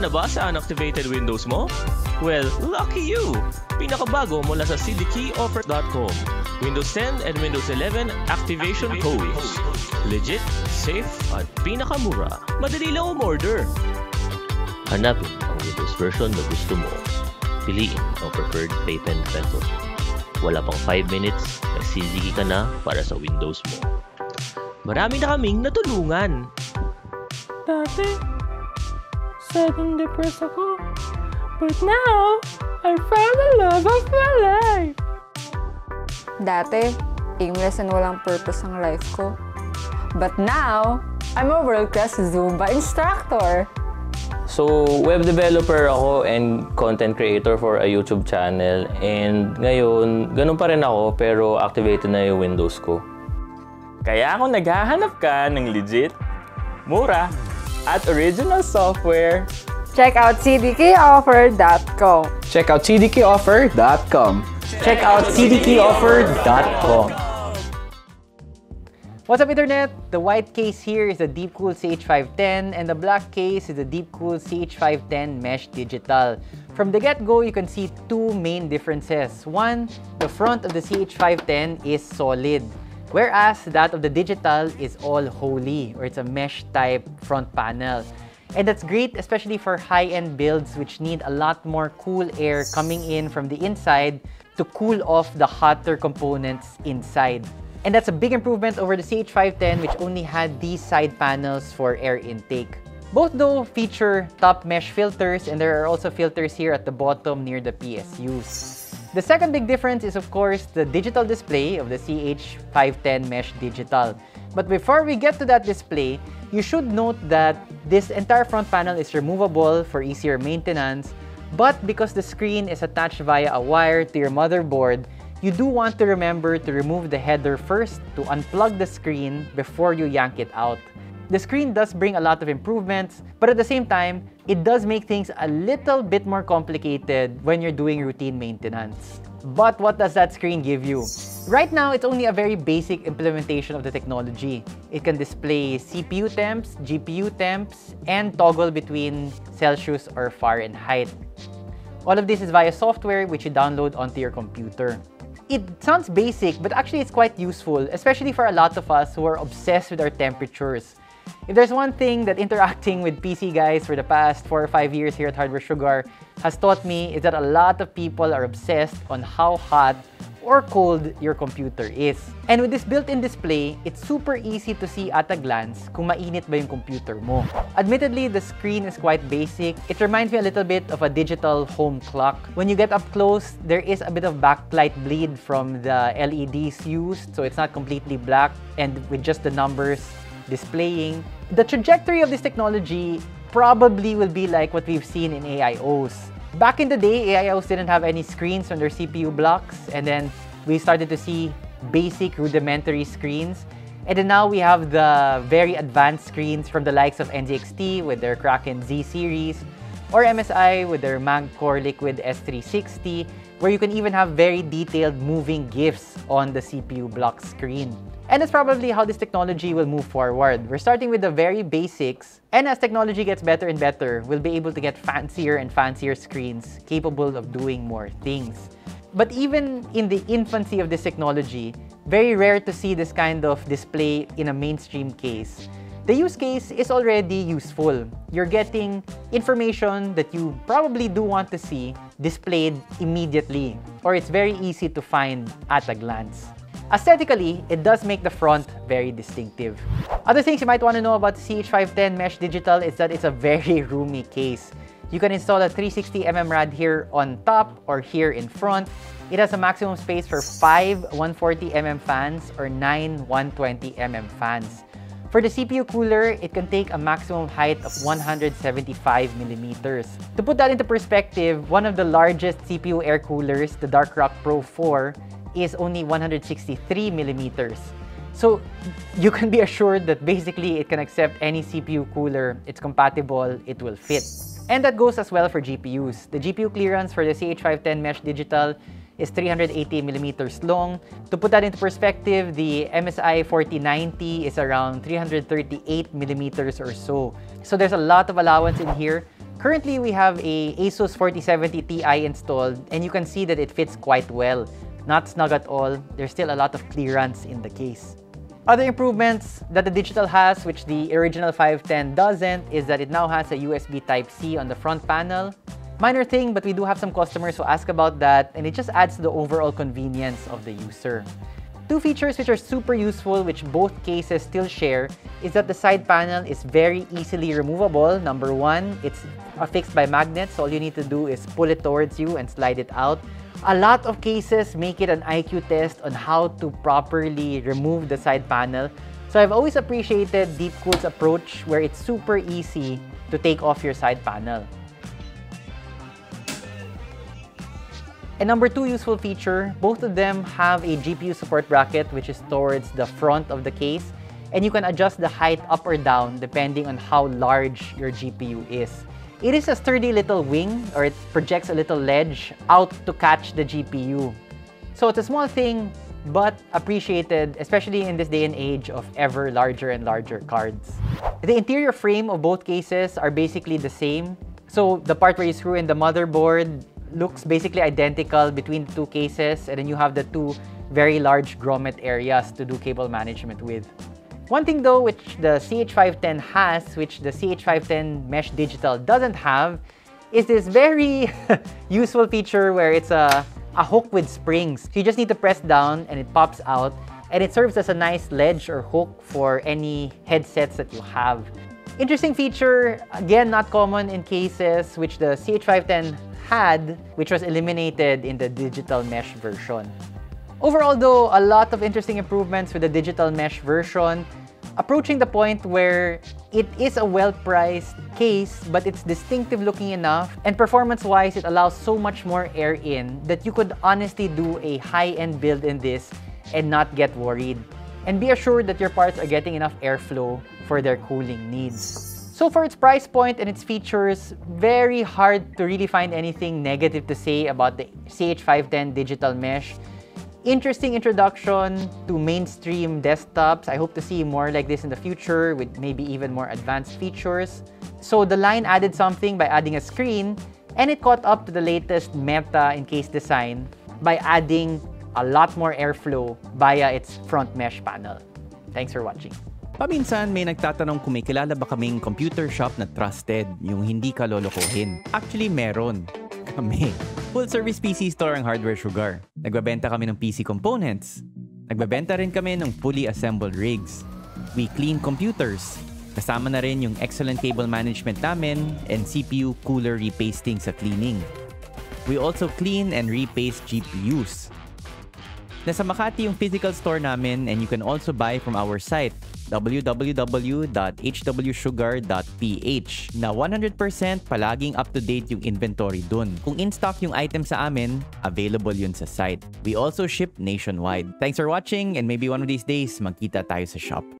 ka na ba sa unactivated Windows mo? Well, lucky you! Pinakabago mula sa cdkeyoffer.com. Windows 10 and Windows 11 activation codes. Legit, safe, at pinakamura. Madali lang umorder. Hanapin ang Windows version na gusto mo. Piliin ang preferred payment method. Wala pang 5 minutes, nagsiligi ka na para sa Windows mo. Marami na kaming natulungan. Dati, sad and depressed ako. But now, I found the love of my life. Dati, aimless and walang purpose ang life ko. But now, I'm a world-class Zumba instructor. So, web developer ako and content creator for a YouTube channel. And ngayon, ganun pa rin ako pero activated na yung Windows ko. Kaya kung naghahanap ka ng legit, mura, at original software, Check out cdkeyoffer.com. Check out cdkeyoffer.com. Check out cdkeyoffer.com. What's up Internet? The white case here is the Deepcool CH510 and the black case is the Deepcool CH510 Mesh Digital. From the get-go, you can see two main differences. One, the front of the CH510 is solid, whereas that of the digital is all holy or it's a mesh type front panel. And that's great, especially for high-end builds which need a lot more cool air coming in from the inside to cool off the hotter components inside. And that's a big improvement over the CH510 which only had these side panels for air intake. Both though feature top mesh filters and there are also filters here at the bottom near the PSUs. The second big difference is of course the digital display of the CH510 Mesh Digital. But before we get to that display, you should note that this entire front panel is removable for easier maintenance, but because the screen is attached via a wire to your motherboard, you do want to remember to remove the header first to unplug the screen before you yank it out. The screen does bring a lot of improvements, but at the same time, it does make things a little bit more complicated when you're doing routine maintenance. But what does that screen give you? Right now, it's only a very basic implementation of the technology. It can display CPU temps, GPU temps, and toggle between Celsius or Fahrenheit. All of this is via software which you download onto your computer. It sounds basic, but actually it's quite useful, especially for a lot of us who are obsessed with our temperatures. If there's one thing that interacting with PC guys for the past four or five years here at Hardware Sugar has taught me is that a lot of people are obsessed on how hot or cold your computer is. And with this built-in display, it's super easy to see at a glance kung mainit ba yung computer mo. Admittedly, the screen is quite basic. It reminds me a little bit of a digital home clock. When you get up close, there is a bit of backlight bleed from the LEDs used, so it's not completely black and with just the numbers displaying. The trajectory of this technology probably will be like what we've seen in AIOs. Back in the day, AIOs didn't have any screens on their CPU blocks, and then we started to see basic rudimentary screens. And then now we have the very advanced screens from the likes of NZXT with their Kraken Z series, or MSI with their MAG CoreLiquid S360, where you can even have very detailed moving GIFs on the CPU block screen. And that's probably how this technology will move forward. We're starting with the very basics, and as technology gets better and better, we'll be able to get fancier and fancier screens capable of doing more things. But even in the infancy of this technology, very rare to see this kind of display in a mainstream case. The use case is already useful. You're getting information that you probably do want to see displayed immediately, or it's very easy to find at a glance. Aesthetically, it does make the front very distinctive. Other things you might want to know about the CH510 Mesh Digital is that it's a very roomy case. You can install a 360mm rad here on top or here in front. It has a maximum space for 5 140mm fans or 9 120mm fans. For the CPU cooler, it can take a maximum height of 175 millimeters. To put that into perspective, one of the largest CPU air coolers, the Dark Rock Pro 4, is only 163 millimeters. So you can be assured that basically it can accept any CPU cooler, it's compatible, it will fit. And that goes as well for GPUs. The GPU clearance for the CH510 Mesh Digital is 380 millimeters long. To put that into perspective, the MSI 4090 is around 338 millimeters or so. So there's a lot of allowance in here Currently, we have a Asus 4070 Ti installed and you can see that it fits quite well. Not snug at all, there's still a lot of clearance in the case. Other improvements that the digital has, which the original 510 doesn't, is that it now has a USB Type-C on the front panel. Minor thing, but we do have some customers who ask about that, and it just adds to the overall convenience of the user. Two features which are super useful, which both cases still share, is that the side panel is very easily removable. Number one, it's affixed by magnets, so all you need to do is pull it towards you and slide it out. A lot of cases make it an IQ test on how to properly remove the side panel. So I've always appreciated Deepcool's approach where it's super easy to take off your side panel. And number two useful feature, both of them have a GPU support bracket which is towards the front of the case and you can adjust the height up or down depending on how large your GPU is. It is a sturdy little wing or it projects a little ledge out to catch the GPU. So it's a small thing but appreciated, especially in this day and age of ever larger and larger cards. The interior frame of both cases are basically the same. So the part where you screw in the motherboard looks basically identical between the two cases and then you have the two very large grommet areas to do cable management with. One thing though which the CH510 has, which the CH510 Mesh Digital doesn't have, is this very useful feature where it's a, a hook with springs. So you just need to press down and it pops out and it serves as a nice ledge or hook for any headsets that you have. Interesting feature, again not common in cases which the CH510 had, which was eliminated in the digital mesh version. Overall though, a lot of interesting improvements with the digital mesh version, approaching the point where it is a well-priced case, but it's distinctive looking enough, and performance-wise, it allows so much more air in that you could honestly do a high-end build in this and not get worried. And be assured that your parts are getting enough airflow for their cooling needs. So for its price point and its features, very hard to really find anything negative to say about the CH510 Digital Mesh. Interesting introduction to mainstream desktops. I hope to see more like this in the future with maybe even more advanced features. So the line added something by adding a screen and it caught up to the latest meta in case design by adding a lot more airflow via its front mesh panel. Thanks for watching. Paminsan may nagtatanong kung may kilala ba kaming computer shop na trusted, yung hindi ka lolokohin. Actually, meron. Kami. Full service PC store ang Hardware Sugar. Nagbabenta kami ng PC components. Nagbabenta rin kami ng fully assembled rigs. We clean computers. Kasama na rin yung excellent cable management namin and CPU cooler repasting sa cleaning. We also clean and repaste GPUs. Nasa Makati yung physical store namin and you can also buy from our site www.hwsugar.ph na 100% palaging up-to-date yung inventory dun. Kung in-stock yung item sa amin, available yun sa site. We also ship nationwide. Thanks for watching and maybe one of these days magkita tayo sa shop.